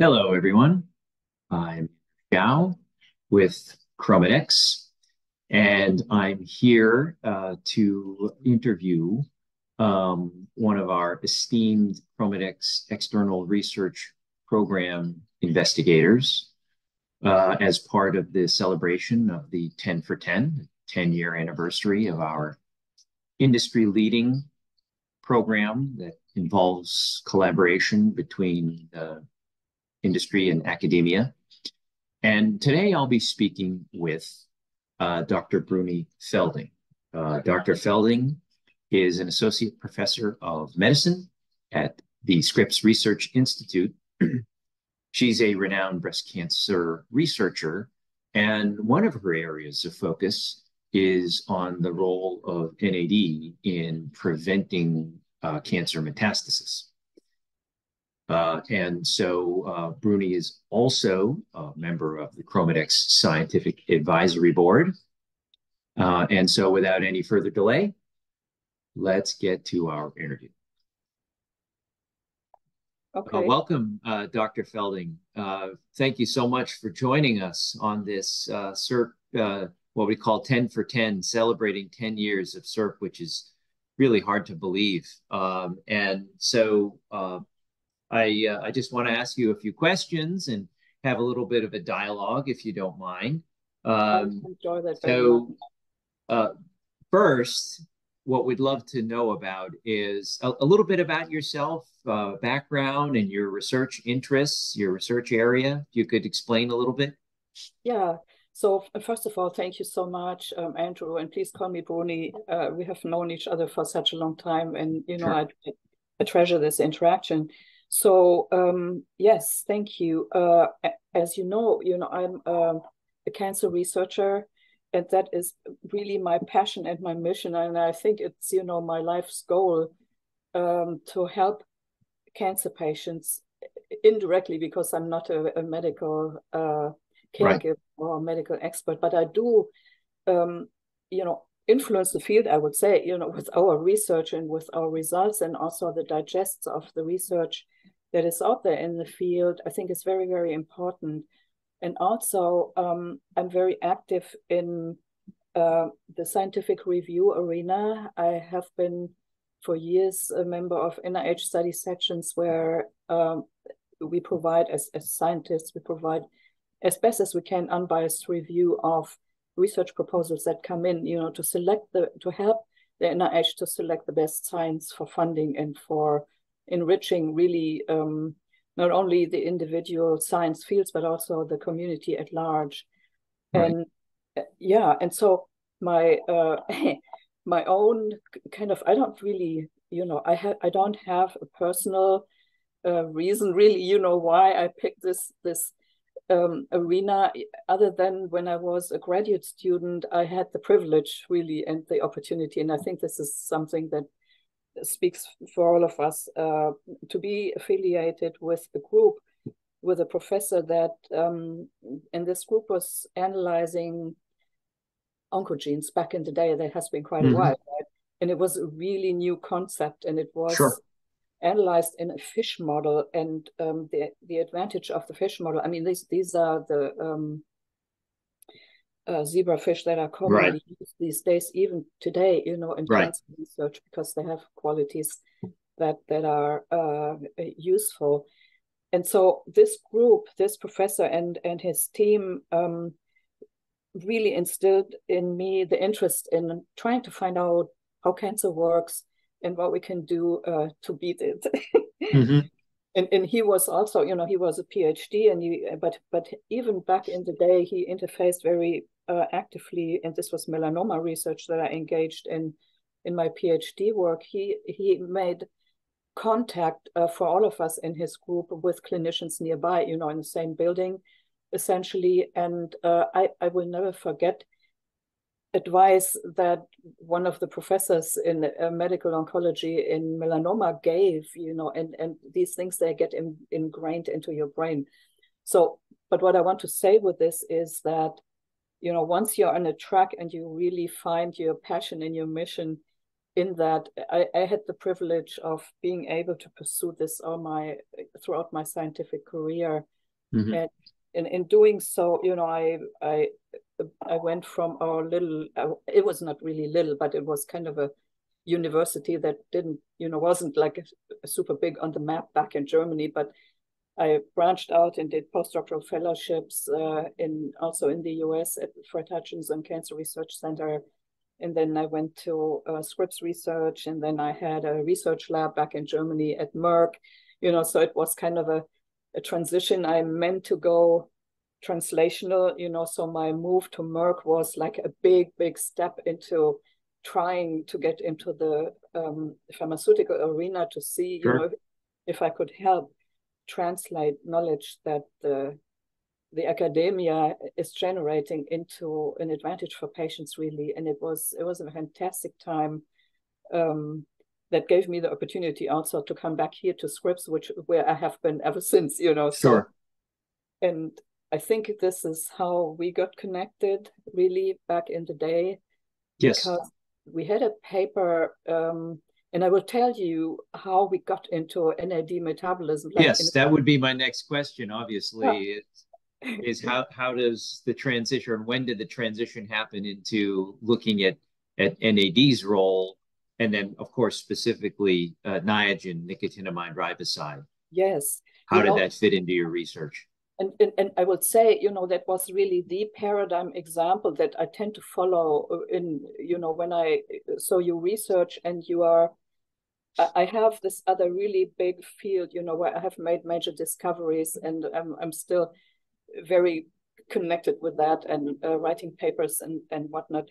Hello, everyone. I'm Gao with ChromaDex, and I'm here uh, to interview um, one of our esteemed ChromaDex external research program investigators uh, as part of the celebration of the 10 for 10, 10 year anniversary of our industry leading program that involves collaboration between the industry and academia. And today I'll be speaking with uh, Dr. Brunie Felding. Uh, Dr. Felding is an associate professor of medicine at the Scripps Research Institute. She's a renowned breast cancer researcher, and one of her areas of focus is on the role of NAD in preventing uh, cancer metastasis. Uh, and so uh, Brunie is also a member of the ChromaDex Scientific Advisory Board. Uh, and so without any further delay, let's get to our interview. Okay. Uh, welcome, uh, Dr. Felding. Uh, thank you so much for joining us on this CERP, what we call 10 for 10, celebrating 10 years of CERP, which is really hard to believe. Um, and so I uh, I just want to ask you a few questions and have a little bit of a dialogue, if you don't mind. Um, enjoy that. So, uh, first, what we'd love to know about is a, a little bit about yourself, uh, background, and your research interests, your research area. If you could explain a little bit. Yeah. So first of all, thank you so much, um, Andrew, and please call me Brunie. Uh, we have known each other for such a long time, and you know sure. I, I treasure this interaction. So um, yes, thank you. Uh, as you know, you know I'm um, a cancer researcher, and that is really my passion and my mission. And I think it's you know my life's goal um, to help cancer patients indirectly because I'm not a, a medical uh, caregiver right. or medical expert, but I do, um, you know, influence the field. I would say, you know, with our research and with our results, and also the digests of the research that is out there in the field, I think is very, very important. And also, um, I'm very active in uh, the scientific review arena. I have been for years a member of NIH study sections where um, we provide, as, as scientists, we provide as best as we can unbiased review of research proposals that come in, you know, to select the, to help the NIH to select the best science for funding and for enriching really um, not only the individual science fields but also the community at large right. and uh, yeah and so my uh, my own kind of i don't really you know i have i don't have a personal uh, reason really you know why i picked this this um, arena other than when i was a graduate student i had the privilege really and the opportunity and i think this is something that speaks for all of us uh, to be affiliated with a group with a professor that um, and this group was analyzing oncogenes back in the day that has been quite mm-hmm. a while right? and it was a really new concept and it was sure. Analyzed in a fish model and um, the the advantage of the fish model i mean these these are the um, uh, zebrafish that are commonly right. used these days, even today, you know, in right. cancer research, because they have qualities that that are uh, useful. And so this group, this professor and and his team, um, really instilled in me the interest in trying to find out how cancer works and what we can do uh, to beat it. mm-hmm. And, and he was also, you know, he was a PhD, and he, but but even back in the day, he interfaced very uh, actively, and this was melanoma research that I engaged in in my PhD work. He he made contact uh, for all of us in his group with clinicians nearby, you know, in the same building, essentially. And uh, I I will never forget advice that one of the professors in uh, medical oncology in melanoma gave you know and and these things they get in, ingrained into your brain so but what i want to say with this is that you know once you're on a track and you really find your passion and your mission in that I, I had the privilege of being able to pursue this all my throughout my scientific career, mm-hmm. and in, in doing so, you know, I I I went from our little. Uh, it was not really little, but it was kind of a university that didn't, you know, wasn't like a, super big on the map back in Germany, but I branched out and did postdoctoral fellowships uh, in also in the US at Fred Hutchinson Cancer Research Center and then I went to uh, Scripps Research, and then I had a research lab back in Germany at Merck. You know, so it was kind of a, a transition. I meant to go translational, you know, so my move to Merck was like a big, big step into trying to get into the um, pharmaceutical arena to see, sure. you know, if I could help translate knowledge that the the academia is generating into an advantage for patients really and it was it was a fantastic time um, that gave me the opportunity also to come back here to Scripps which where i have been ever since you know sure so, and i think this is how we got connected really back in the day yes because we had a paper um, and I will tell you how we got into NAD metabolism. Like yes, that would be my next question. Obviously, yeah is how how does the transition when did the transition happen into looking at at NAD's role and then of course specifically uh, Niagen nicotinamide riboside. Yes. How you did know, that fit into your research? And, and and I would say you know that was really the paradigm example that I tend to follow in you know when I so you research and you are I have this other really big field, you know, where I have made major discoveries and I'm, I'm still very connected with that and uh, writing papers and, and whatnot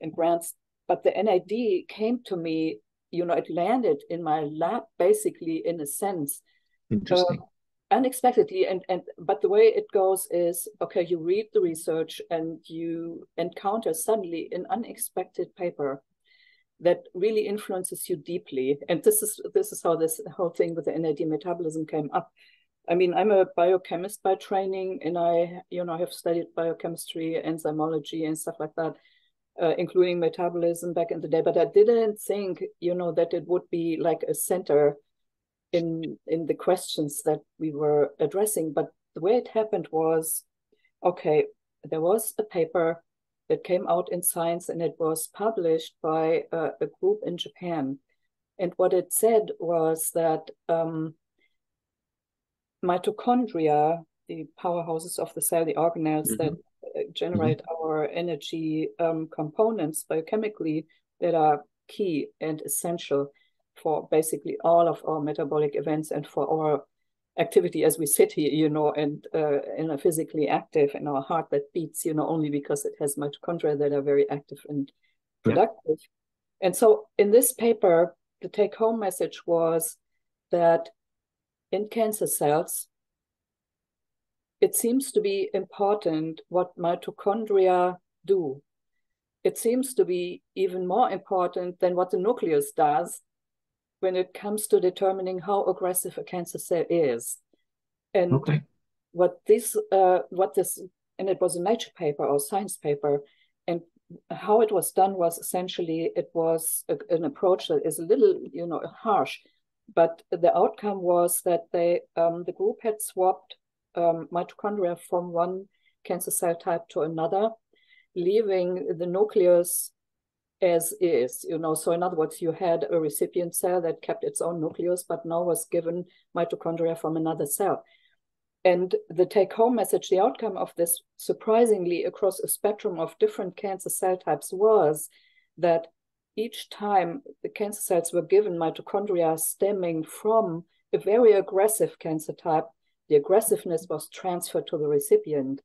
and grants. But the NAD came to me, you know, it landed in my lap basically in a sense. Interesting. Uh, unexpectedly and and but the way it goes is okay you read the research and you encounter suddenly an unexpected paper that really influences you deeply and this is this is how this whole thing with the nad metabolism came up I mean, I'm a biochemist by training, and I, you know, have studied biochemistry, enzymology, and stuff like that, uh, including metabolism back in the day. But I didn't think, you know, that it would be like a center in in the questions that we were addressing. But the way it happened was, okay, there was a paper that came out in Science, and it was published by a, a group in Japan. And what it said was that um, mitochondria, the powerhouses of the cell, the organelles mm-hmm. that generate mm-hmm. our energy um, components biochemically that are key and essential for basically all of our metabolic events and for our activity as we sit here, you know, and uh, and are physically active, and our heart that beats, you know, only because it has mitochondria that are very active and productive. Yeah. And so, in this paper, the take-home message was that in cancer cells, it seems to be important what mitochondria do. It seems to be even more important than what the nucleus does when it comes to determining how aggressive a cancer cell is. And okay. what this, uh, what this, and it was a Nature paper or science paper, and how it was done was essentially it was a, an approach that is a little, you know, harsh, but the outcome was that they um, the group had swapped um, mitochondria from one cancer cell type to another, leaving the nucleus as is. You know, so in other words, you had a recipient cell that kept its own nucleus, but now was given mitochondria from another cell. And the take home message, the outcome of this, surprisingly, across a spectrum of different cancer cell types, was that each time the cancer cells were given mitochondria stemming from a very aggressive cancer type, the aggressiveness was transferred to the recipient.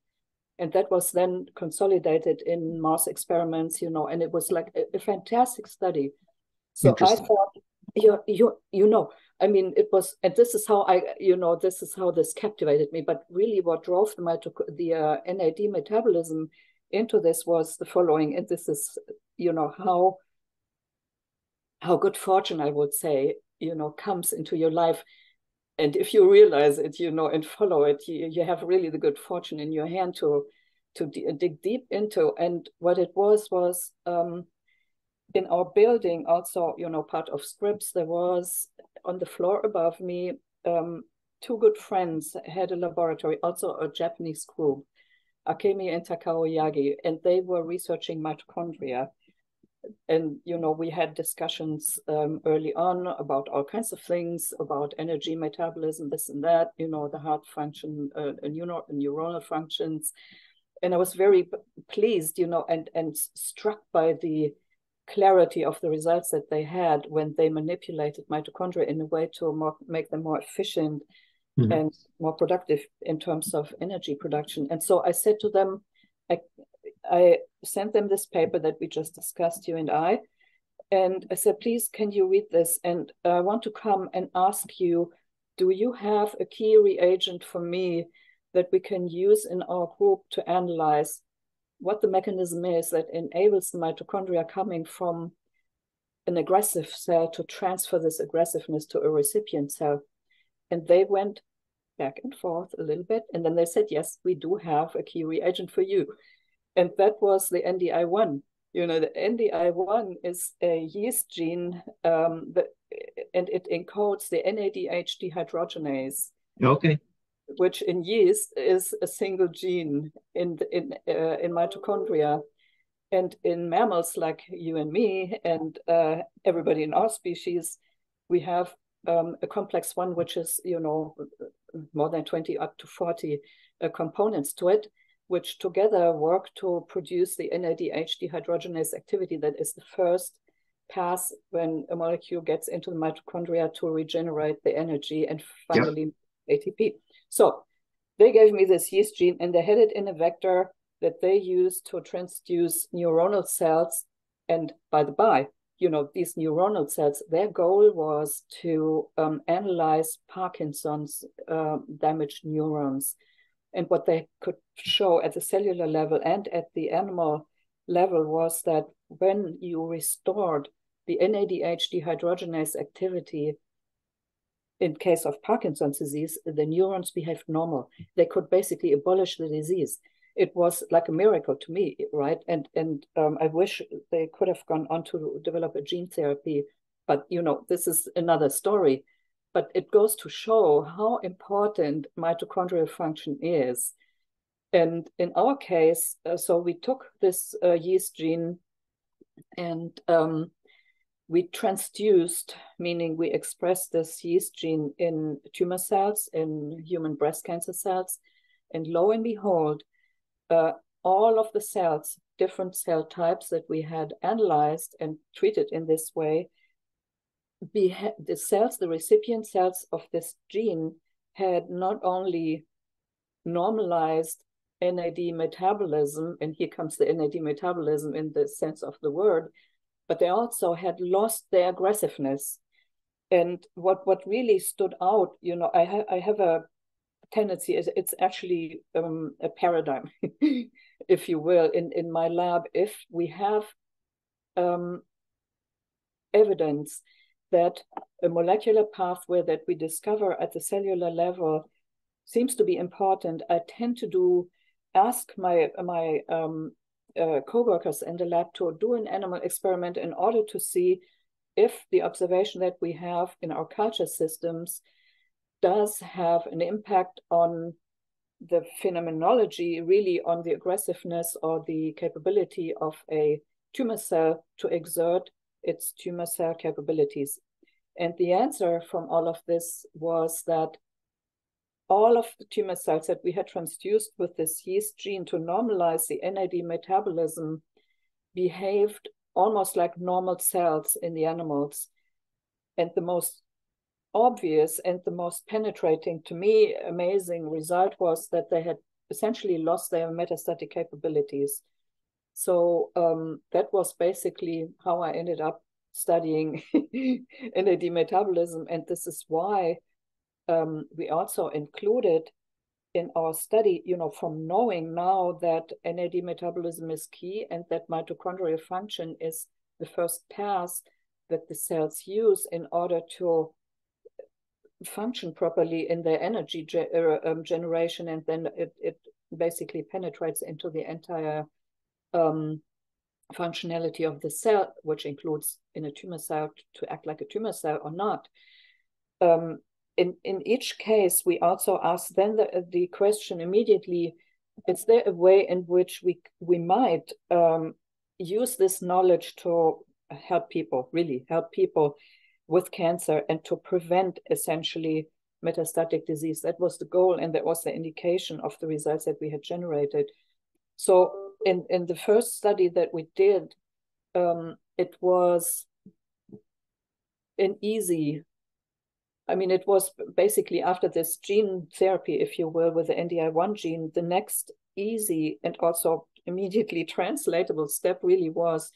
And that was then consolidated in mouse experiments, you know, and it was like a, a fantastic study. So I thought, you, you, you know, I mean, it was, and this is how I, you know, this is how this captivated me. But really, what drove the, mitoc- the uh, NAD metabolism into this was the following, and this is, you know, how how good fortune I would say, you know, comes into your life. And if you realize it, you know, and follow it, you, you have really the good fortune in your hand to to d- dig deep into. And what it was was um, in our building, also, you know, part of Scripps, there was on the floor above me, um, two good friends had a laboratory, also a Japanese group, Akemi and Takao Yagi, and they were researching mitochondria. And, you know, we had discussions um, early on about all kinds of things, about energy, metabolism, this and that, you know, the heart function, uh, neuro neuronal functions. And I was very pleased, you know, and, and struck by the clarity of the results that they had when they manipulated mitochondria in a way to more, make them more efficient mm-hmm. and more productive in terms of energy production. And so I said to them, I, I sent them this paper that we just discussed, you and I. And I said, please, can you read this? And I want to come and ask you, do you have a key reagent for me that we can use in our group to analyze what the mechanism is that enables the mitochondria coming from an aggressive cell to transfer this aggressiveness to a recipient cell. And they went back and forth a little bit. And then they said, yes, we do have a key reagent for you. And that was the NDI1. You know, the NDI1 is a yeast gene um, that, and it encodes the NADH dehydrogenase. Okay which in yeast is a single gene in in uh, in mitochondria, and in mammals like you and me and uh, everybody in our species, we have um, a complex one, which is you know more than twenty up to forty uh, components to it, which together work to produce the NADH dehydrogenase activity that is the first pass when a molecule gets into the mitochondria to regenerate the energy and finally yep. ATP. So they gave me this yeast gene and they had it in a vector that they used to transduce neuronal cells. And by the by, you know, these neuronal cells, their goal was to um, analyze Parkinson's uh, damaged neurons. And what they could show at the cellular level and at the animal level was that when you restored the NADH dehydrogenase activity in case of Parkinson's disease, the neurons behaved normal. They could basically abolish the disease. It was like a miracle to me, right? And and um, I wish they could have gone on to develop a gene therapy, but you know this is another story. But it goes to show how important mitochondrial function is. And in our case, uh, so we took this uh, yeast gene and um, we transduced, meaning we expressed this yeast gene in tumor cells, in human breast cancer cells. And lo and behold, uh, all of the cells, different cell types that we had analyzed and treated in this way, the cells, the recipient cells of this gene had not only normalized NAD metabolism, and here comes the NAD metabolism in the sense of the word, but they also had lost their aggressiveness. And what what really stood out, you know, I have I have a tendency is it's actually um, a paradigm, if you will, in in my lab. If we have um, evidence that a molecular pathway that we discover at the cellular level seems to be important, I tend to do ask my my um, uh, co-workers in the lab to do an animal experiment in order to see if the observation that we have in our culture systems does have an impact on the phenomenology, really on the aggressiveness or the capability of a tumor cell to exert its tumor cell capabilities. And the answer from all of this was that all of the tumor cells that we had transduced with this yeast gene to normalize the NAD metabolism behaved almost like normal cells in the animals. And the most obvious and the most penetrating to me amazing result was that they had essentially lost their metastatic capabilities. So um, that was basically how I ended up studying NAD metabolism. And this is why um, we also included in our study, you know, from knowing now that NAD metabolism is key and that mitochondrial function is the first pass that the cells use in order to function properly in their energy ge uh, um, generation, and then it, it basically penetrates into the entire um, functionality of the cell, which includes in a tumor cell to act like a tumor cell or not. Um, in, in each case, we also ask then the, the question immediately, is there a way in which we, we might um, use this knowledge to help people, really help people with cancer and to prevent essentially metastatic disease. That was the goal, and that was the indication of the results that we had generated. So, in, in the first study that we did, um, it was an easy I mean, it was basically after this gene therapy, if you will, with the NDI1 gene, the next easy and also immediately translatable step really was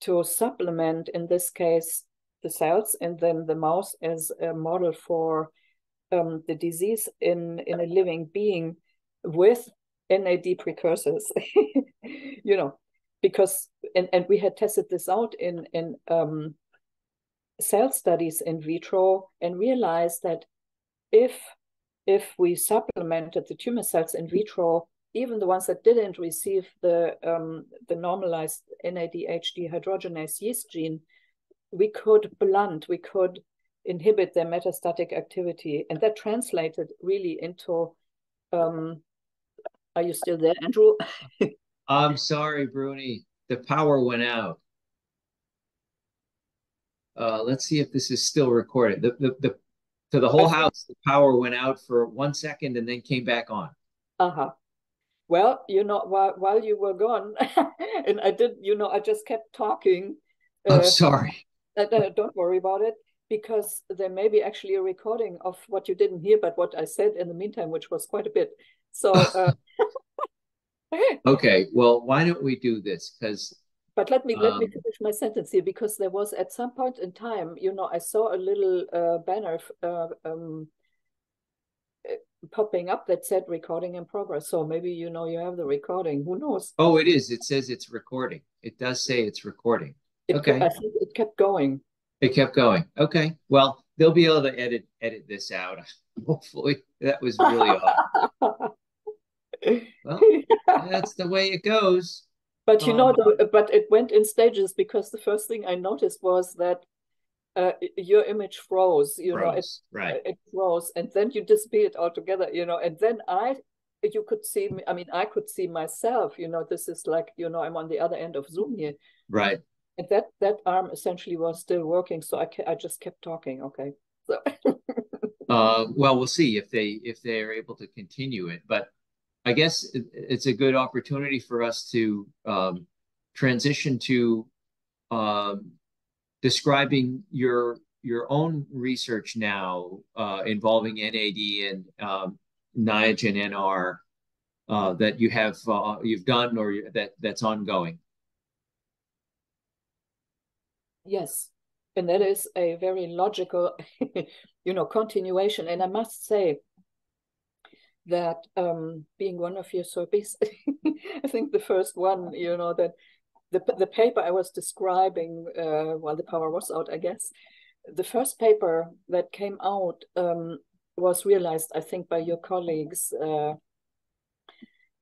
to supplement, in this case, the cells and then the mouse as a model for um, the disease in, in a living being with NAD precursors, you know, because, and, and we had tested this out in, in um, cell studies in vitro and realized that if if we supplemented the tumor cells in vitro, even the ones that didn't receive the um, the normalized NADH dehydrogenase yeast gene, we could blunt, we could inhibit their metastatic activity, and that translated really into. Um, are you still there, Andrew? I'm sorry, Brunie. The power went out. Uh, let's see if this is still recorded. The, the, the, to the whole house, the power went out for one second and then came back on. Uh huh. Well, you know, while, while you were gone, and I did, you know, I just kept talking. Uh, I'm sorry. Uh, uh, don't worry about it because there may be actually a recording of what you didn't hear, but what I said in the meantime, which was quite a bit. So. Uh, okay, well, why don't we do this? Because but let me um, let me um, finish my sentence here because there was at some point in time, you know, I saw a little uh, banner uh, um, uh, popping up that said recording in progress. So maybe you know you have the recording. Who knows? Oh, it is. It says it's recording. It does say it's recording. It, okay. I think it kept going. It kept going. Okay. Well, they'll be able to edit edit this out. Hopefully, that was really odd. well, that's the way it goes. But you know, um, the, but it went in stages because the first thing I noticed was that uh, your image froze. You froze, know, it, right. it froze, and then you disappeared altogether. You know, and then I, you could see me. I mean, I could see myself. You know, this is like you know, I'm on the other end of Zoom here. Right. And that that arm essentially was still working, so I I just kept talking. Okay. So. uh, well, we'll see if they if they are able to continue it, but I guess it's a good opportunity for us to um, transition to um, describing your your own research now uh, involving NAD and um, Niagen NR uh, that you have uh, you've done or that that's ongoing. Yes, and that is a very logical, you know, continuation. And I must say, that um, being one of your surveys, I think the first one, you know, that the, the paper I was describing uh, while the power was out, I guess, the first paper that came out um, was realized, I think, by your colleagues uh,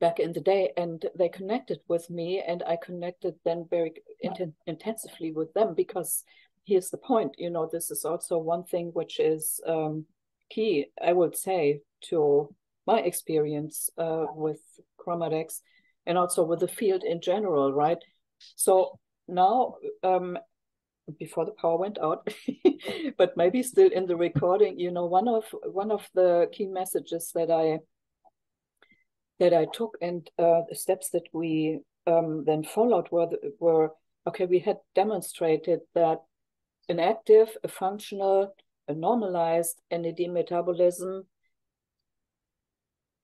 back in the day, and they connected with me, and I connected then very int intensively with them because here's the point, you know, this is also one thing which is um, key, I would say, to my experience uh, with ChromaDex and also with the field in general, right? So now, um, before the power went out, but maybe still in the recording, you know, one of one of the key messages that I that I took and uh, the steps that we um, then followed were were okay. We had demonstrated that an active, a functional, a normalized NAD metabolism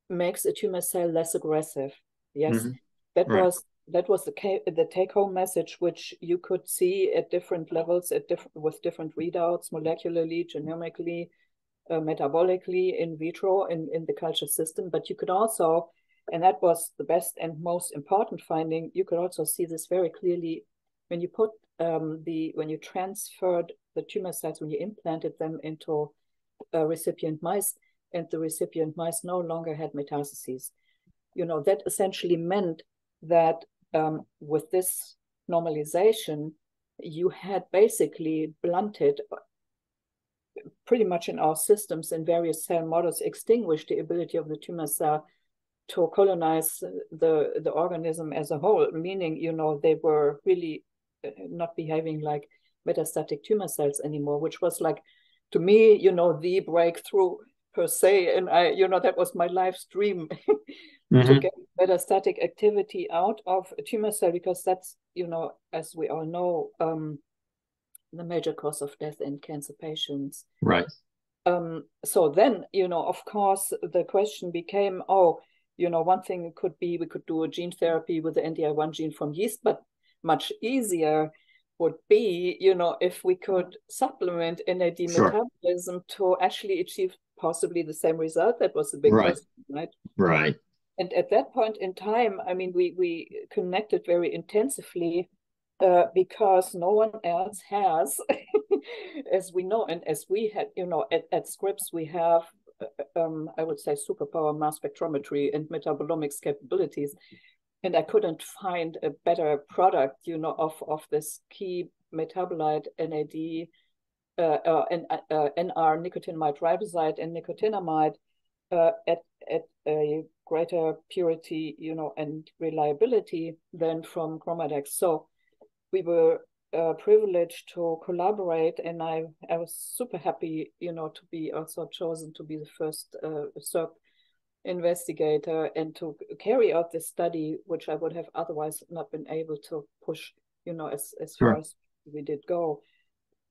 makes a tumor cell less aggressive. Yes, mm-hmm. that right. was that was the the take home message, which you could see at different levels, at different with different readouts, molecularly, genomically, uh, metabolically, in vitro, in in the culture system. But you could also, and that was the best and most important finding, you could also see this very clearly when you put um, the when you transferred the tumor cells when you implanted them into uh, recipient mice and the recipient mice no longer had metastases. You know, that essentially meant that um, with this normalization, you had basically blunted pretty much in our systems in various cell models extinguished the ability of the tumor cell to colonize the the organism as a whole meaning you know they were really uh, not behaving like metastatic tumor cells anymore which was like to me you know the breakthrough per se and i you know that was my life's dream mm-hmm. to get metastatic activity out of a tumor cell because that's you know as we all know um the major cause of death in cancer patients. Right. Um, so then, you know, of course, the question became, oh, you know, one thing could be we could do a gene therapy with the NDI1 gene from yeast, but much easier would be, you know, if we could supplement NAD sure. metabolism to actually achieve possibly the same result. That was the big right. question, right? Right. And at that point in time, I mean, we we connected very intensively uh, because no one else has, as we know, and as we had, you know, at, at Scripps, we have, uh, um, I would say, superpower mass spectrometry and metabolomics capabilities. And I couldn't find a better product, you know, of, of this key metabolite NAD, uh, uh, uh, NR nicotinamide riboside and nicotinamide uh, at, at a greater purity, you know, and reliability than from Chromadex. So we were uh, privileged to collaborate, and I I was super happy, you know, to be also chosen to be the first uh, CERP investigator and to carry out this study, which I would have otherwise not been able to push, you know, as as sure. far as we did go.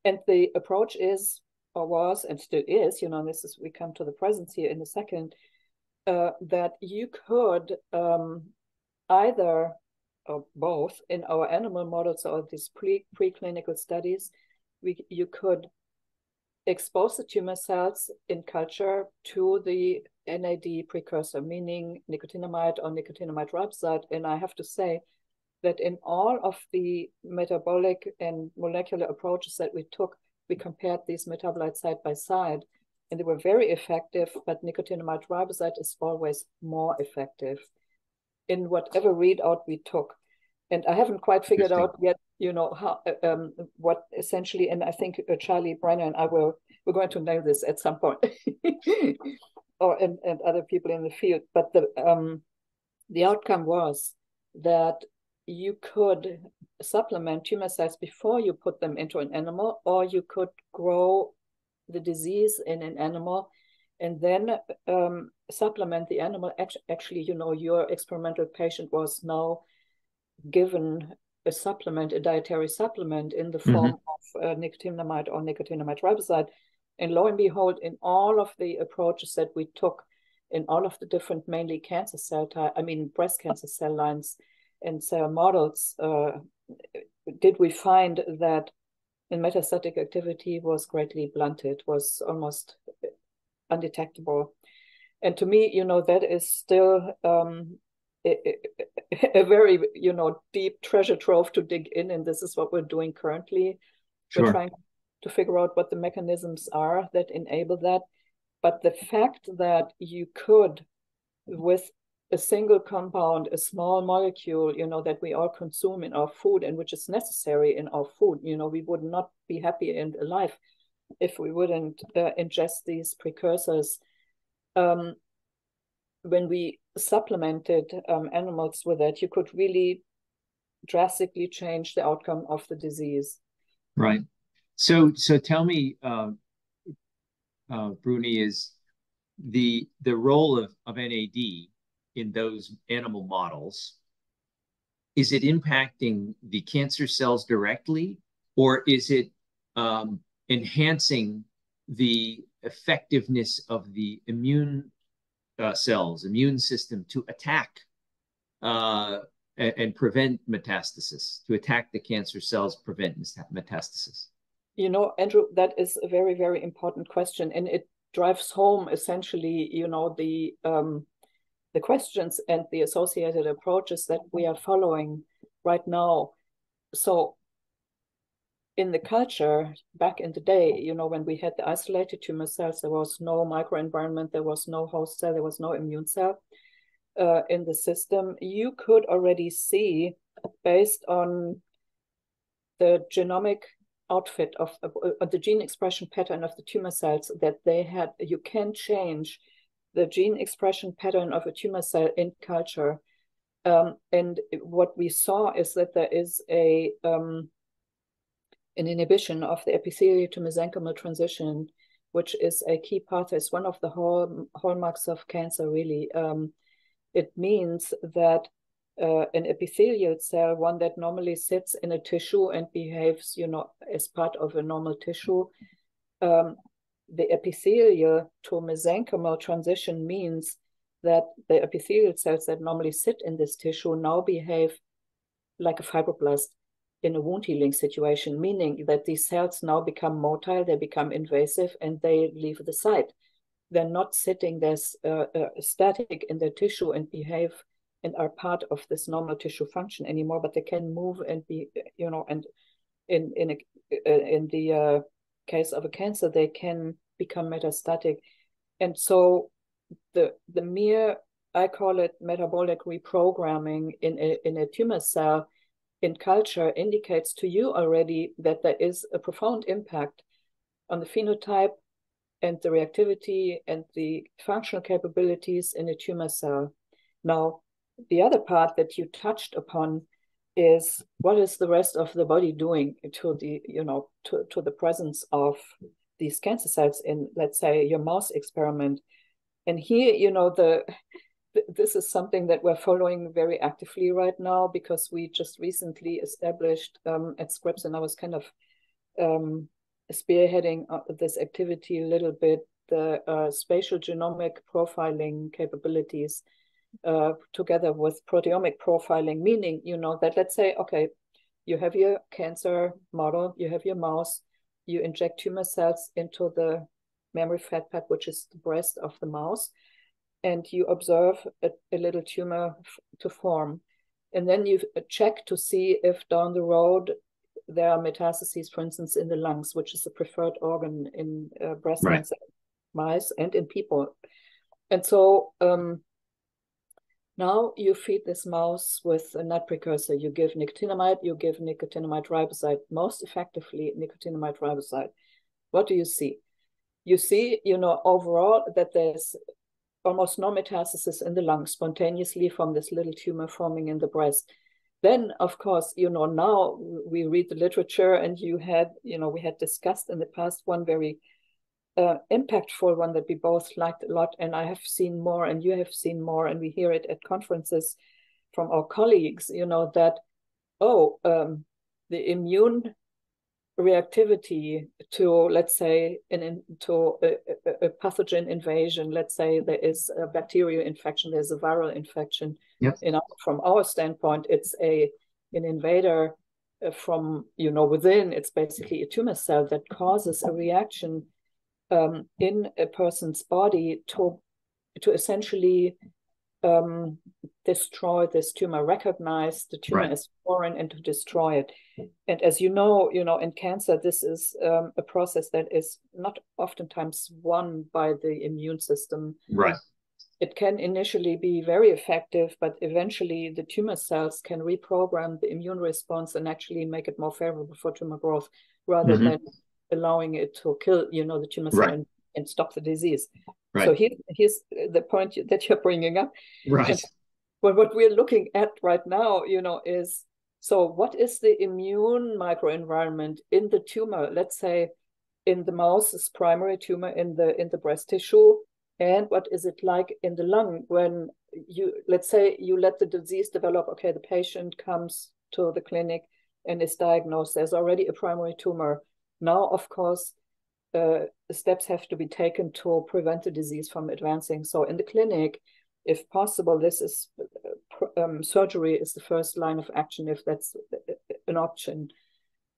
And the approach is or was and still is, you know, this is we come to the presence here in a second, uh, that you could um, either or both in our animal models or these pre preclinical studies, we you could expose the tumor cells in culture to the NAD precursor, meaning nicotinamide or nicotinamide riboside. And I have to say that in all of the metabolic and molecular approaches that we took, we compared these metabolites side by side, and they were very effective, but nicotinamide riboside is always more effective in whatever readout we took. And I haven't quite figured out yet, you know, how um, what essentially. And I think uh, Charlie Brenner and I will we're going to know this at some point, or and, and other people in the field. But the um, the outcome was that you could supplement tumor cells before you put them into an animal, or you could grow the disease in an animal and then um, supplement the animal. Actually, you know, your experimental patient was now given a supplement, a dietary supplement in the form mm-hmm. of uh, nicotinamide or nicotinamide riboside. And lo and behold, in all of the approaches that we took, in all of the different mainly cancer cell type, I mean breast cancer cell lines and cell models, uh, did we find that in metastatic activity was greatly blunted, was almost undetectable. And to me, you know, that is still um, a, a, very, you know, deep treasure trove to dig in. And this is what we're doing currently. Sure. We're trying to figure out what the mechanisms are that enable that. But the fact that you could, with a single compound, a small molecule, you know, that we all consume in our food and which is necessary in our food, you know, we would not be happy and alive if we wouldn't uh, ingest these precursors. Um, when we supplemented um, animals with it, you could really drastically change the outcome of the disease. Right. So, so tell me, uh, uh, Brunie, is the the role of of NAD in those animal models? Is it impacting the cancer cells directly, or is it um, enhancing the effectiveness of the immune uh, cells, immune system to attack uh, and, and, prevent metastasis, to attack the cancer cells, prevent metastasis? You know, Andrew, that is a very, very important question, and it drives home essentially, you know, the um, the questions and the associated approaches that we are following right now. So in the culture back in the day, you know, when we had the isolated tumor cells, there was no microenvironment, there was no host cell, there was no immune cell uh, in the system. You could already see, based on the genomic outfit of, of, of the gene expression pattern of the tumor cells that they had. You can change the gene expression pattern of a tumor cell in culture. Um, and what we saw is that there is a um, an inhibition of the epithelial to mesenchymal transition, which is a key pathway. It's one of the hall, hallmarks of cancer, really. Um, it means that uh, an epithelial cell, one that normally sits in a tissue and behaves, you know, as part of a normal tissue, um, the epithelial to mesenchymal transition means that the epithelial cells that normally sit in this tissue now behave like a fibroblast in a wound healing situation, meaning that these cells now become motile, they become invasive, and they leave the site. They're not sitting there uh, uh, static in the tissue and behave and are part of this normal tissue function anymore, but they can move and be, you know, and in in a, uh, in the uh, case of a cancer, they can become metastatic, and so the the mere I call it metabolic reprogramming in a in a tumor cell in culture indicates to you already that there is a profound impact on the phenotype and the reactivity and the functional capabilities in a tumor cell. Now, the other part that you touched upon is what is the rest of the body doing to the you know to, to the presence of these cancer cells in let's say your mouse experiment? And here you know the this is something that we're following very actively right now because we just recently established um, at Scripps and I was kind of um, spearheading uh, this activity a little bit the uh, spatial genomic profiling capabilities uh, together with proteomic profiling, meaning, you know, that let's say, okay, you have your cancer model, you have your mouse, you inject tumor cells into the mammary fat pad, which is the breast of the mouse, and you observe a, a little tumor to form. And then you check to see if down the road there are metastases, for instance, in the lungs, which is the preferred organ in uh, breast right. cancer mice and in people. And so um, now you feed this mouse with a NAD precursor. You give nicotinamide, you give nicotinamide riboside, most effectively nicotinamide riboside. What do you see? You see, you know, overall that there's almost no metastasis in the lung spontaneously from this little tumor forming in the breast. Then, of course, you know, now we read the literature and you had, you know, we had discussed in the past one very uh, impactful one that we both liked a lot. And I have seen more, and you have seen more, and we hear it at conferences from our colleagues, you know, that, oh, um, the immune reactivity to, let's say, an, to a, a, a, pathogen invasion, let's say there is a bacterial infection, there's a viral infection. Yep. You know, from our standpoint, it's a an invader uh, from, you know, within, it's basically a tumor cell that causes a reaction um, in a person's body to to essentially um, destroy this tumor, recognize the tumor right. as foreign, and to destroy it. And as you know, you know, in cancer, this is um, a process that is not oftentimes won by the immune system. Right. It can initially be very effective, but eventually the tumor cells can reprogram the immune response and actually make it more favorable for tumor growth rather mm-hmm. than allowing it to kill, you know, the tumor cell right. and, and, stop the disease. Right. So here, here's the point that you're bringing up. Right. But what we're looking at right now, you know, is so what is the immune microenvironment in the tumor? Let's say in the mouse's primary tumor in the in the breast tissue, and what is it like in the lung when you let's say you let the disease develop? Okay, the patient comes to the clinic and is diagnosed. There's already a primary tumor now, of course, uh, steps have to be taken to prevent the disease from advancing. So in the clinic, if possible, this is uh, um, surgery is the first line of action if that's uh, an option.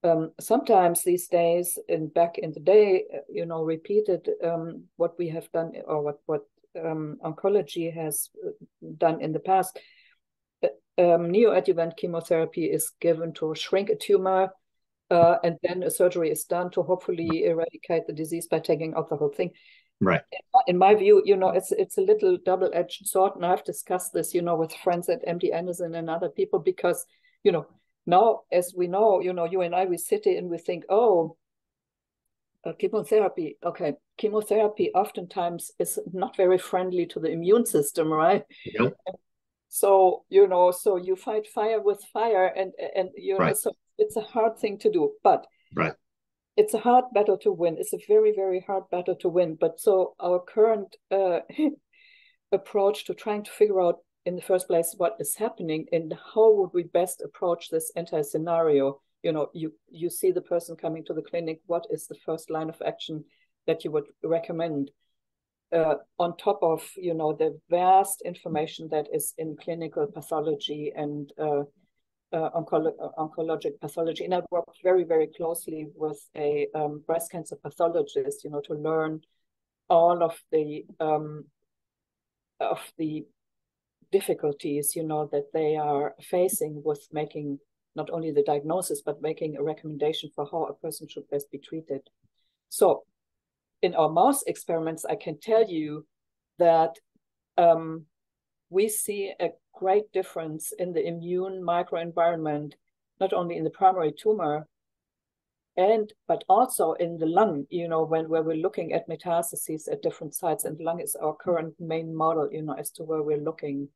Um, sometimes these days, and back in the day, uh, you know, repeated um, what we have done or what what um, oncology has done in the past. Um, neoadjuvant chemotherapy is given to shrink a tumor uh, and then a surgery is done to hopefully eradicate the disease by taking out the whole thing. Right. In my view, you know, it's it's a little double-edged sword, and I've discussed this, you know, with friends at MD Anderson and other people because, you know, now, as we know, you know, you and I, we sit here and we think, oh, uh, chemotherapy. Okay, chemotherapy oftentimes is not very friendly to the immune system, right? Yep. So you know, so you fight fire with fire, and and you know, so it's a hard thing to do, but right. It's a hard battle to win. It's a very, very hard battle to win. But so our current uh, approach to trying to figure out in the first place what is happening and how would we best approach this entire scenario you know you you see the person coming to the clinic what is the first line of action that you would recommend uh, on top of you know the vast information that is in clinical pathology and uh, uh, oncolo oncologic pathology and i worked very very closely with a um, breast cancer pathologist you know to learn all of the um, of the difficulties, you know, that they are facing with making not only the diagnosis, but making a recommendation for how a person should best be treated. So in our mouse experiments, I can tell you that um, we see a great difference in the immune microenvironment, not only in the primary tumor, and but also in the lung you know when where we're looking at metastases at different sites and lung is our current main model you know as to where we're looking.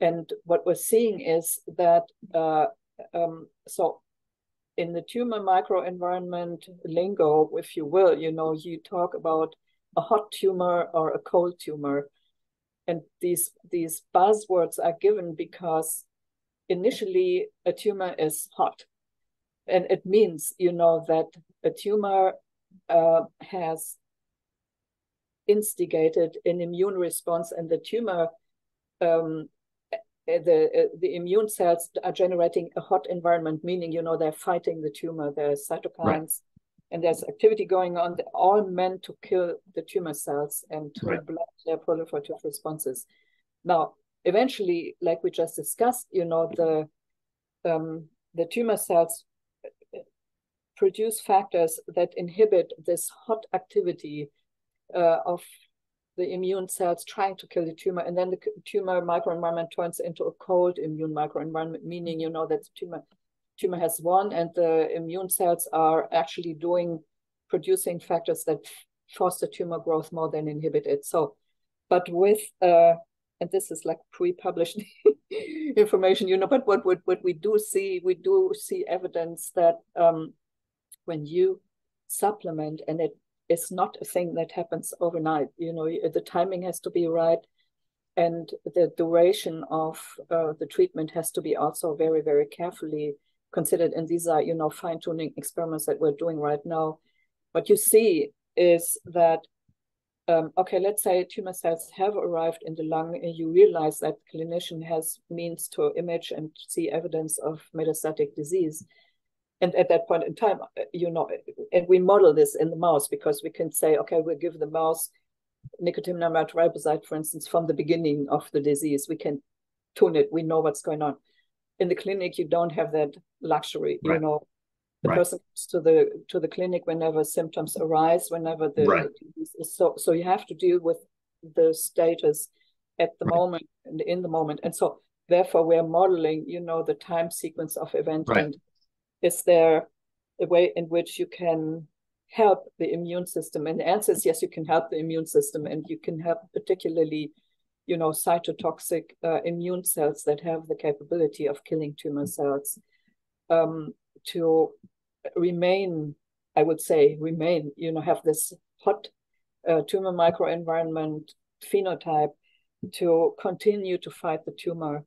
And what we're seeing is that uh, um, so in the tumor microenvironment lingo if you will you know you talk about a hot tumor or a cold tumor and these these buzzwords are given because initially a tumor is hot and it means you know that a tumor uh, has instigated an immune response and the tumor um, eh, the uh, the immune cells are generating a hot environment meaning you know they're fighting the tumor there's cytokines. And there's activity going on they're all meant to kill the tumor cells and to right. block their proliferative responses now eventually like we just discussed you know the um, the tumor cells produce factors that inhibit this hot activity uh, of the immune cells trying to kill the tumor. And then the tumor microenvironment turns into a cold immune microenvironment, meaning, you know, that the tumor, tumor has won and the immune cells are actually doing, producing factors that foster tumor growth more than inhibit it. So, but with, uh, and this is like pre-published information, you know, but what, what, what we do see, we do see evidence that um, when you supplement and it is not a thing that happens overnight you know the timing has to be right and the duration of uh, the treatment has to be also very very carefully considered and these are you know fine tuning experiments that we're doing right now. What you see is that um, okay let's say tumor cells have arrived in the lung and you realize that clinician has means to image and see evidence of metastatic disease. And at that point in time you know and we model this in the mouse because we can say okay we'll give the mouse nicotinamide riboside for instance from the beginning of the disease. We can tune it. We know what's going on in the clinic you don't have that luxury right. you know the right. person comes to the to the clinic whenever symptoms arise whenever the right. is so so you have to deal with the status at the moment and in the moment and so therefore we're modeling you know the time sequence of event and is there a way in which you can help the immune system? And the answer is yes, you can help the immune system, and you can help particularly, you know, cytotoxic uh, immune cells that have the capability of killing tumor cells um, to remain, I would say, remain, you know, have this hot uh, tumor microenvironment phenotype to continue to fight the tumor.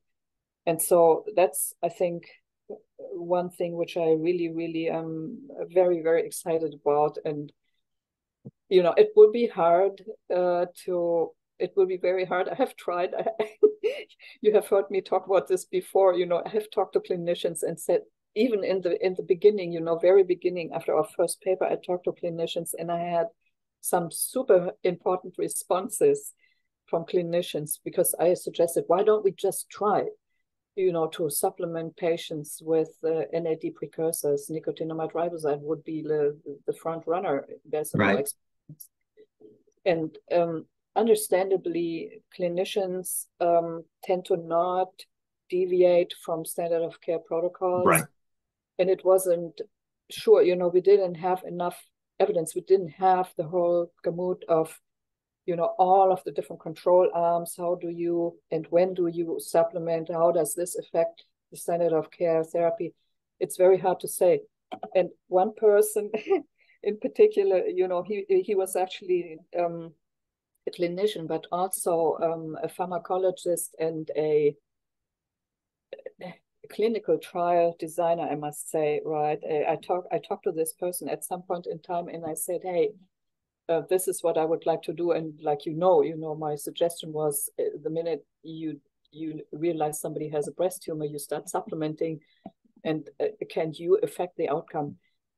And so that's, I think, one thing which I really, really am very, very excited about. And, you know, it will be hard uh, to, it will be very hard. I have tried. you have heard me talk about this before. You know, I have talked to clinicians and said, even in the in the beginning, you know, very beginning after our first paper, I talked to clinicians and I had some super important responses from clinicians because I suggested, why don't we just try? you know, to supplement patients with uh, NAD precursors, nicotinamide riboside would be the, the front runner. There's right. experience. And um, understandably, clinicians um, tend to not deviate from standard of care protocols. Right. And it wasn't sure, you know, we didn't have enough evidence. We didn't have the whole gamut of, you know, all of the different control arms. How do you and when do you supplement? How does this affect the standard of care therapy? It's very hard to say. And one person in particular, you know, he he was actually um, a clinician, but also um, a pharmacologist and a, a, clinical trial designer. I must say, right? I, I talk I talked to this person at some point in time, and I said, hey. Uh, this is what I would like to do, and like you know, you know, my suggestion was uh, the minute you you realize somebody has a breast tumor, you start supplementing, and uh, can you affect the outcome?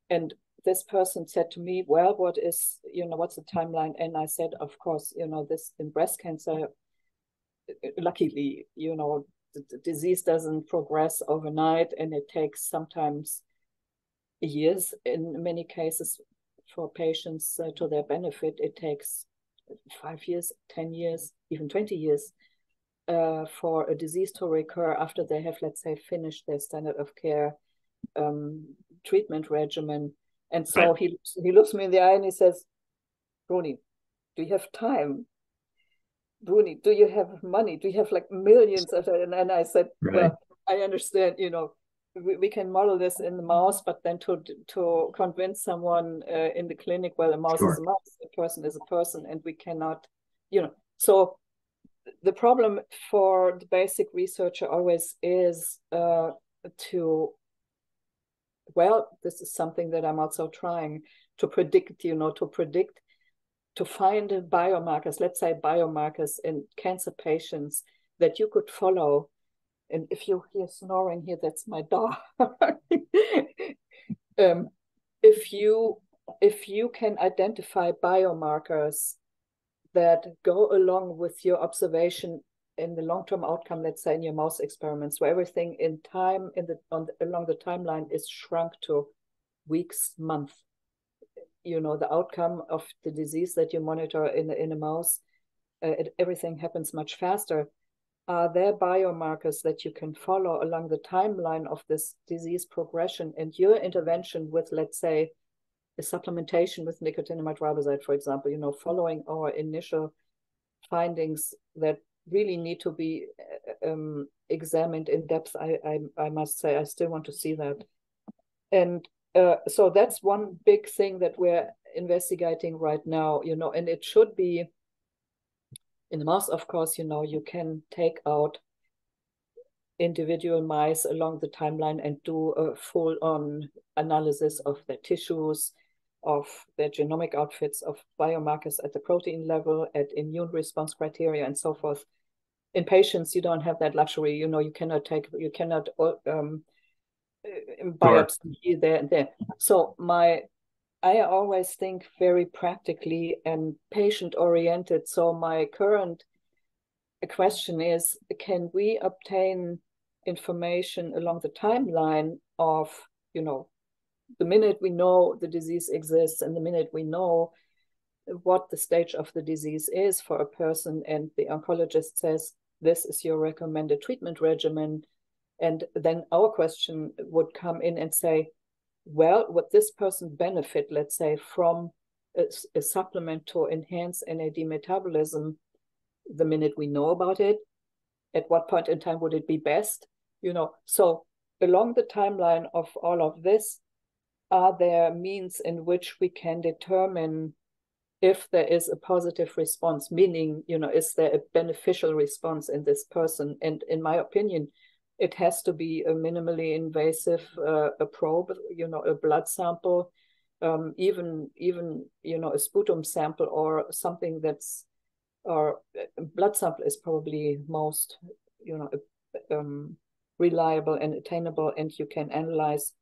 And this person said to me, well, what is, you know, what's the timeline? And I said, of course, you know, this in breast cancer, luckily, you know, the, the disease doesn't progress overnight and it takes sometimes years. In many cases, for patients uh, to their benefit, it takes five years, 10 years, even 20 years uh, for a disease to recur after they have, let's say, finished their standard of care um, treatment regimen and so right. he he looks me in the eye and he says, Brunie, do you have time? Brunie, do you have money? Do you have like millions of? And, and I said, right. well, I understand, you know, we, we can model this in the mouse, but then to to convince someone uh, in the clinic, well, a mouse sure. is a mouse, a person is a person, and we cannot, you know. So the problem for the basic researcher always is uh, to well, this is something that I'm also trying to predict, you know, to predict, to find biomarkers, let's say biomarkers in cancer patients that you could follow. And if you hear snoring here, that's my dog. um, if you if you can identify biomarkers that go along with your observation in the long-term outcome, let's say in your mouse experiments, where everything in time in the on the, along the timeline is shrunk to weeks, month. You know the outcome of the disease that you monitor in in a mouse. Uh, it, everything happens much faster. Are there biomarkers that you can follow along the timeline of this disease progression and your intervention with, let's say, a supplementation with nicotinamide riboside, for example, you know, following our initial findings that really need to be uh, um, examined in depth. I, I, I must say, I still want to see that. And uh, so that's one big thing that we're investigating right now, you know, and it should be in the mouse, of course, you know, you can take out individual mice along the timeline and do a full on analysis of their tissues, of their genomic outfits, of biomarkers at the protein level, at immune response criteria, and so forth. In patients, you don't have that luxury. You know, you cannot take, you cannot um, uh, biopsy here, there, and there. So my, I always think very practically and patient oriented. So my current question is, can we obtain information along the timeline of, you know, the minute we know the disease exists and the minute we know what the stage of the disease is for a person and the oncologist says this is your recommended treatment regimen and then our question would come in and say well would this person benefit let's say from a, a supplement to enhance NAD metabolism the minute we know about it? At what point in time would it be best? You know so along the timeline of all of this are there means in which we can determine if there is a positive response meaning you know is there a beneficial response in this person? And in my opinion it has to be a minimally invasive uh, a probe you know a blood sample um, even even you know a sputum sample or something that's or blood sample is probably most you know um, reliable and attainable and you can analyze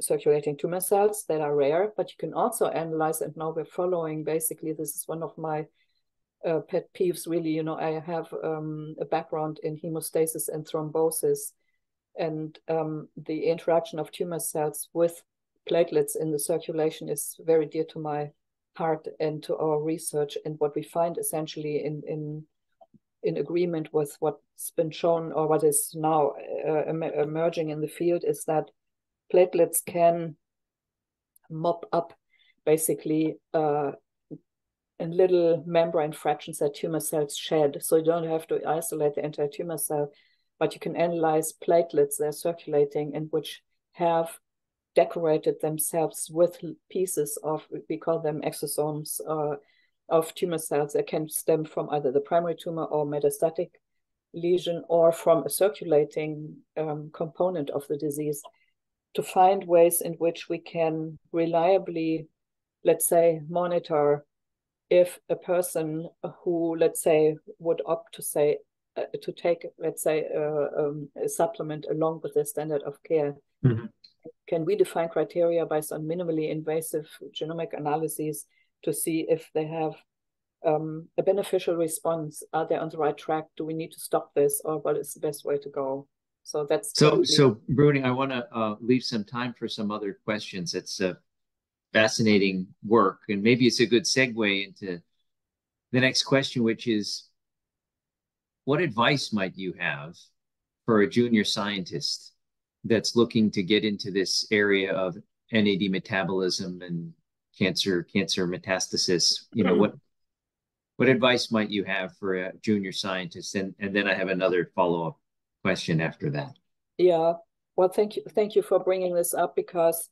circulating tumor cells that are rare, but you can also analyze, and now we're following basically, this is one of my uh, pet peeves, really. You know, I have um, a background in hemostasis and thrombosis, and um, the interaction of tumor cells with platelets in the circulation is very dear to my heart and to our research. And what we find essentially in, in in agreement with what's been shown or what is now uh, emerging in the field is that platelets can mop up basically uh, in little membrane fractions that tumor cells shed. So you don't have to isolate the entire tumor cell, but you can analyze platelets that are circulating and which have decorated themselves with pieces of, we call them exosomes, uh, of tumor cells that can stem from either the primary tumor or metastatic lesion or from a circulating um, component of the disease to find ways in which we can reliably, let's say, monitor if a person who, let's say, would opt to say, uh, to take, let's say, uh, um, a supplement along with the standard of care, mm-hmm. can we define criteria based on minimally invasive genomic analyses to see if they have um, a beneficial response? Are they on the right track? Do we need to stop this, or what is the best way to go? So that's so. Totally... So, Brunie, I want to uh, leave some time for some other questions. It's a fascinating work, and maybe it's a good segue into the next question, which is, what advice might you have for a junior scientist that's looking to get into this area of NAD metabolism and cancer cancer metastasis? You know what what advice might you have for a junior scientist? And and then I have another follow up question after that. Yeah. Well, thank you. Thank you for bringing this up because,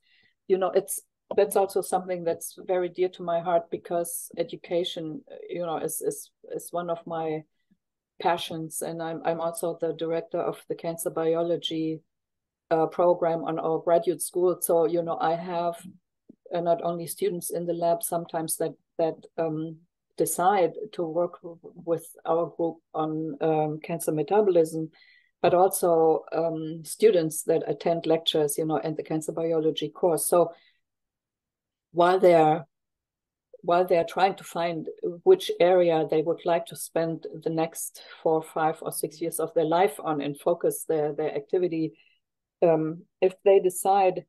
you know, it's that's also something that's very dear to my heart because education, you know, is is is one of my passions, and I'm I'm also the director of the cancer biology uh, program on our graduate school. So you know, I have uh, not only students in the lab sometimes that that um, decide to work with our group on um, cancer metabolism, but also um, students that attend lectures, you know, and the cancer biology course. So while they're while they're trying to find which area they would like to spend the next four, five, or six years of their life on and focus their their activity, um, if they decide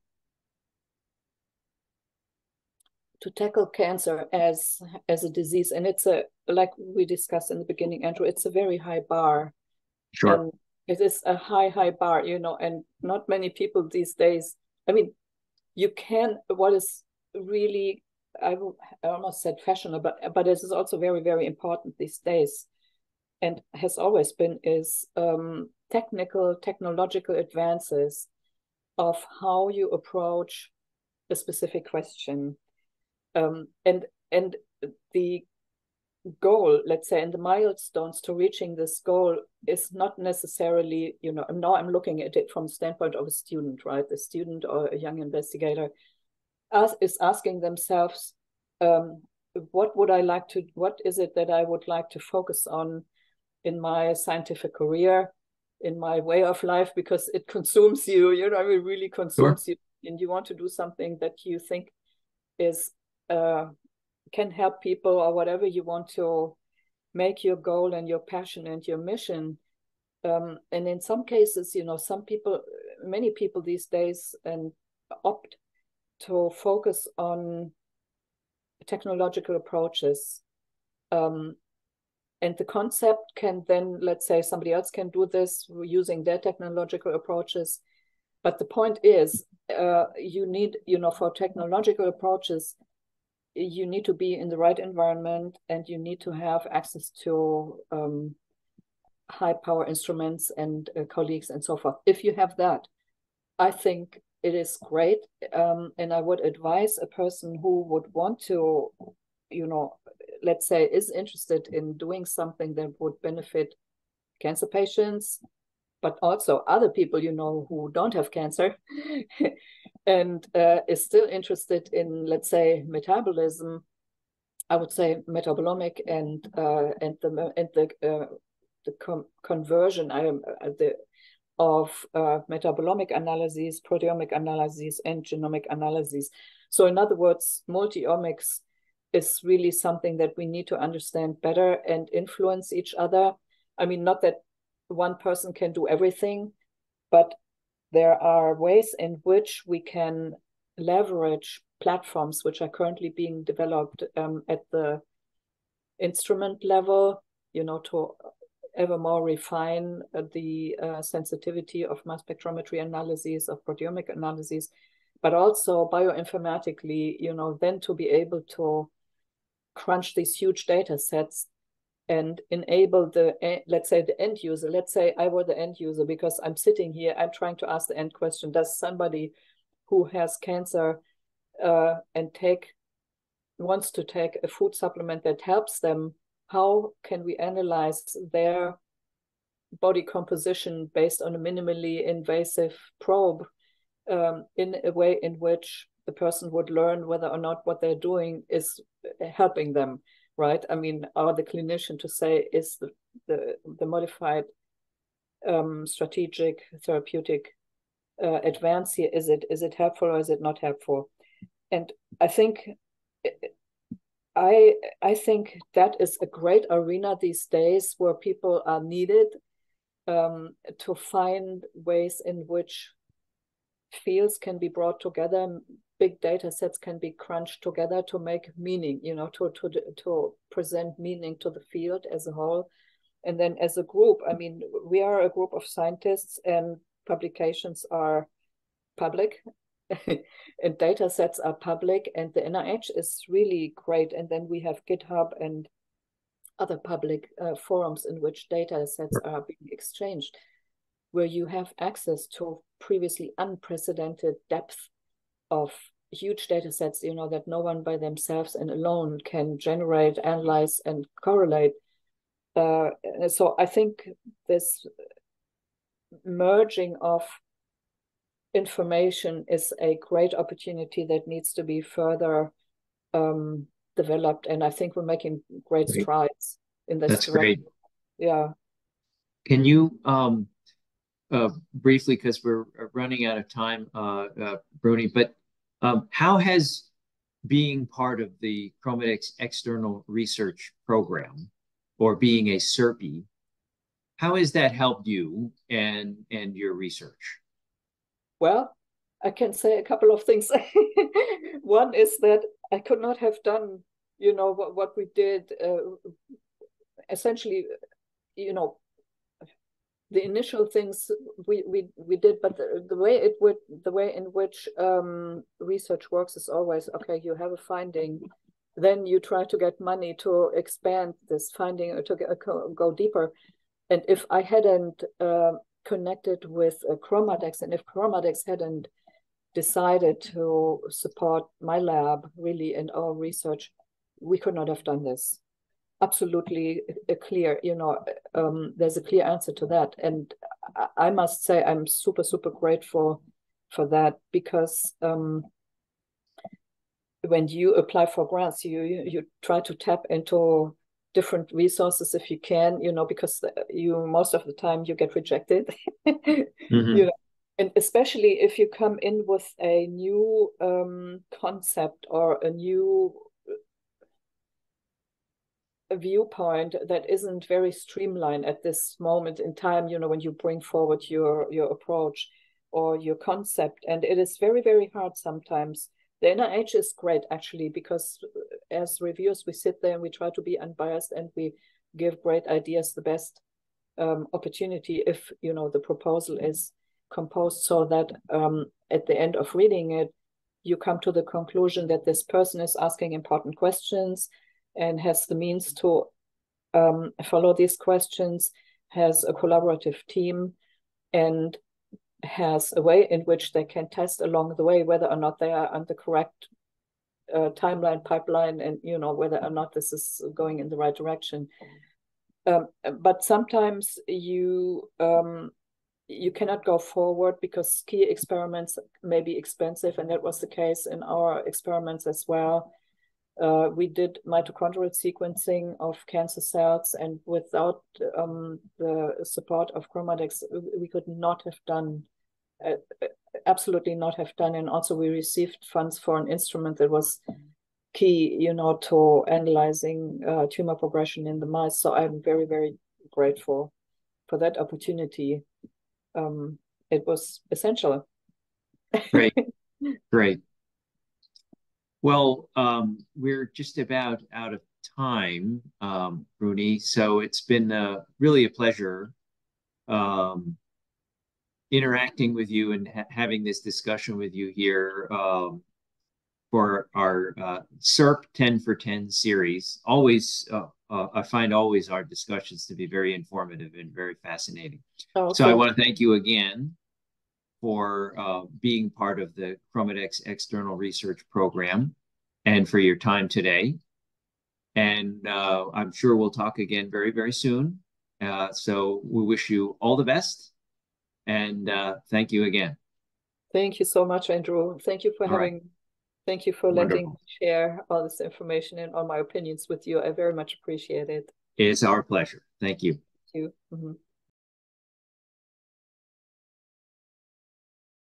to tackle cancer as as a disease, and it's a like we discussed in the beginning, Andrew, it's a very high bar. Sure. And it is a high high bar you know and not many people these days i mean you can what is really i, almost said fashionable but but this is also very very important these days and has always been is um, technical technological advances of how you approach a specific question. Um, and and the goal, let's say, and the milestones to reaching this goal is not necessarily, you know, now I'm looking at it from the standpoint of a student, right? The student or a young investigator as, is asking themselves, um, what would I like to, what is it that I would like to focus on in my scientific career, in my way of life, because it consumes you, you know, it really consumes sure. you, and you want to do something that you think is uh, can help people or whatever you want to make your goal and your passion and your mission. Um, and in some cases you know some people many people these days and opt to focus on technological approaches. Um, and the concept can then let's say somebody else can do this using their technological approaches. But the point is uh, you need you know for technological approaches you need to be in the right environment and you need to have access to um, high power instruments and uh, colleagues and so forth. If you have that, I think it is great. Um, and I would advise a person who would want to, you know, let's say is interested in doing something that would benefit cancer patients, but also other people you know who don't have cancer and uh, is still interested in let's say metabolism i would say metabolomic and uh, and the and the uh, the com conversion I uh, the of uh, metabolomic analyses proteomic analyses and genomic analyses. So in other words multiomics is really something that we need to understand better and influence each other. I mean not that one person can do everything, but there are ways in which we can leverage platforms which are currently being developed um, at the instrument level, you know, to ever more refine uh, the uh, sensitivity of mass spectrometry analyses, of proteomic analyses, but also bioinformatically, you know, then to be able to crunch these huge data sets and enable the, let's say, the end user. Let's say I were the end user because I'm sitting here, I'm trying to ask the end question Does somebody who has cancer uh, and take wants to take a food supplement that helps them how can we analyze their body composition based on a minimally invasive probe um, in a way in which the person would learn whether or not what they're doing is helping them right? I mean are the clinician to say is the the, the modified um, strategic therapeutic uh, advance here. Is it is it helpful or is it not helpful? And i think I I think that is a great arena these days where people are needed um, to find ways in which fields can be brought together, big data sets can be crunched together to make meaning, you know, to to to present meaning to the field as a whole. And then as a group, I mean, we are a group of scientists and publications are public and data sets are public and the NIH is really great. And then we have GitHub and other public uh, forums in which data sets are being exchanged, where you have access to previously unprecedented depth of huge data sets, you know, that no one by themselves and alone can generate, analyze, and correlate. Uh, so I think this merging of information is a great opportunity that needs to be further um, developed. And I think we're making great, great. strides in this That's direction. great. Yeah. Can you um, uh, briefly, because we're running out of time, uh, uh, Brunie, but um, how has being part of the ChromaDex external research program or being a SERPI, how has that helped you and, and your research? Well, I can say a couple of things. One is that I could not have done, you know, what, what we did. Uh, essentially, you know, the initial things we we, we did, but the, the way it would, the way in which um, research works is always okay. You have a finding, then you try to get money to expand this finding or to get, go deeper. And if I hadn't uh, connected with uh, ChromaDex, and if ChromaDex hadn't decided to support my lab really in our research, we could not have done this. Absolutely a clear, you know, um, there's a clear answer to that. And I, I must say, I'm super, super grateful for that because um, when you apply for grants, you, you, you try to tap into different resources if you can you know because you most of the time you get rejected mm-hmm. you know and especially if you come in with a new um, concept or a new a viewpoint that isn't very streamlined at this moment in time you know when you bring forward your your approach or your concept. And it is very very hard sometimes. The NIH is great actually because as reviewers we sit there and we try to be unbiased and we give great ideas the best um, opportunity if you know the proposal is composed so that um, at the end of reading it you come to the conclusion that this person is asking important questions and has the means to um, follow these questions has a collaborative team and has a way in which they can test along the way whether or not they are on the correct uh, timeline pipeline and you know whether or not this is going in the right direction. Um, but sometimes you um, you cannot go forward because key experiments may be expensive and that was the case in our experiments as well uh, we did mitochondrial sequencing of cancer cells and without um, the support of ChromaDex we could not have done uh, absolutely not have done. And also, we received funds for an instrument that was key, you know, to analyzing uh, tumor progression in the mice. So I'm very, very grateful for that opportunity. Um, it was essential. Great, great. Well, um, we're just about out of time, um. So it's been uh, really a pleasure um, interacting with you and ha having this discussion with you here um, for our uh, CERP 10 for 10 series. Always, uh, uh, I find always our discussions to be very informative and very fascinating. Oh, so I want to thank you again for uh, being part of the ChromaDex External Research Program and for your time today. And uh, I'm sure we'll talk again very, very soon. Uh, so we wish you all the best and uh, thank you again. Thank you so much, Andrew. Thank you for all having, right. thank you for Wonderful. letting me share all this information and all my opinions with you. I very much appreciate it. It's our pleasure. Thank you. Thank you. Mm -hmm.